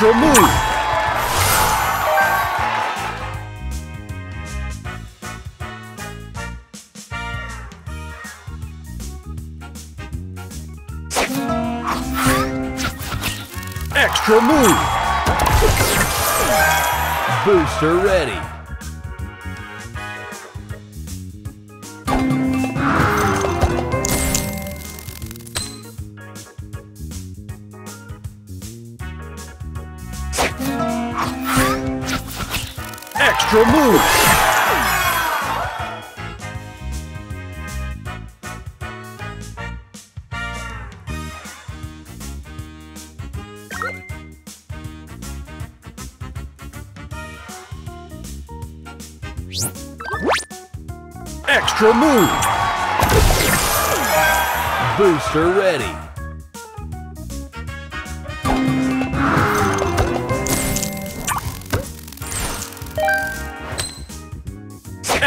Extra move. Extra move. Booster ready. Extra move. Extra move. Booster ready.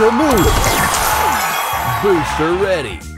Extra move. Booster ready.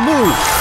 move.